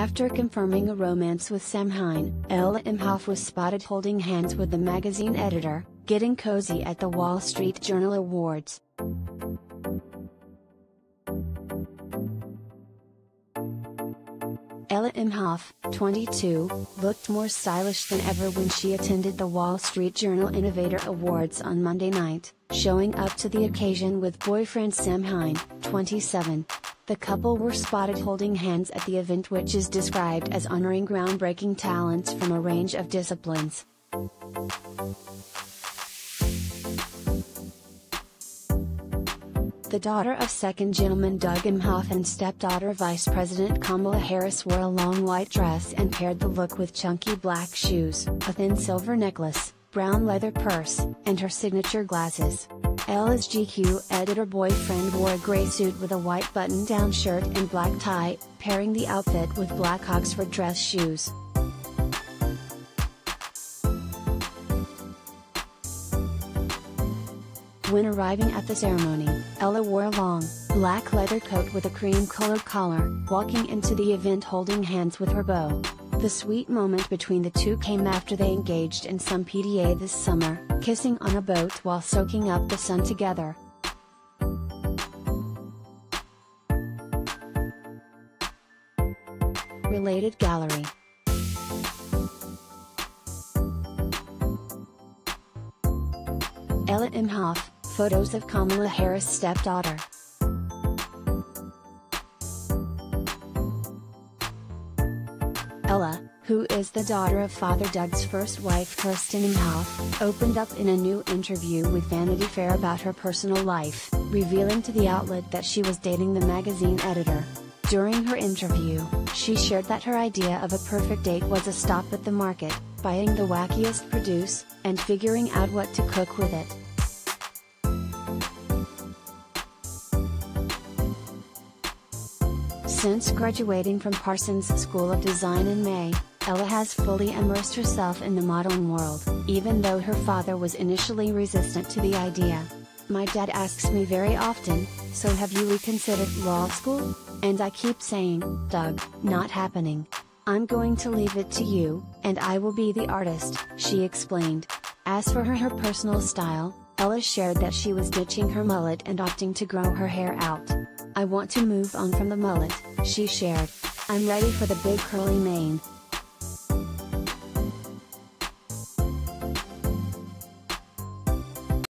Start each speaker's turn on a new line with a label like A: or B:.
A: After confirming a romance with Sam Hine, Ella Emhoff was spotted holding hands with the magazine editor, getting cozy at the Wall Street Journal Awards. Ella Emhoff, 22, looked more stylish than ever when she attended the Wall Street Journal Innovator Awards on Monday night, showing up to the occasion with boyfriend Sam Hine, 27. The couple were spotted holding hands at the event which is described as honoring groundbreaking talents from a range of disciplines. The daughter of second gentleman Doug Emhoff and stepdaughter Vice President Kamala Harris wore a long white dress and paired the look with chunky black shoes, a thin silver necklace, brown leather purse, and her signature glasses. Ella's GQ editor boyfriend wore a gray suit with a white button-down shirt and black tie, pairing the outfit with black Oxford dress shoes. When arriving at the ceremony, Ella wore a long, black leather coat with a cream-colored collar, walking into the event holding hands with her beau. The sweet moment between the two came after they engaged in some PDA this summer, kissing on a boat while soaking up the sun together. Related Gallery Ella Emhoff, photos of Kamala Harris' stepdaughter. Ella, who is the daughter of Father Doug's first wife Kerstin Emhoff, opened up in a new interview with Vanity Fair about her personal life, revealing to the outlet that she was dating the magazine editor. During her interview, she shared that her idea of a perfect date was a stop at the market, buying the wackiest produce, and figuring out what to cook with it. Since graduating from Parsons School of Design in May, Ella has fully immersed herself in the modeling world, even though her father was initially resistant to the idea. My dad asks me very often, so have you reconsidered law school? And I keep saying, Doug, not happening. I'm going to leave it to you, and I will be the artist, she explained. As for her, her personal style, Ella shared that she was ditching her mullet and opting to grow her hair out. I want to move on from the mullet, she shared. I'm ready for the big curly mane,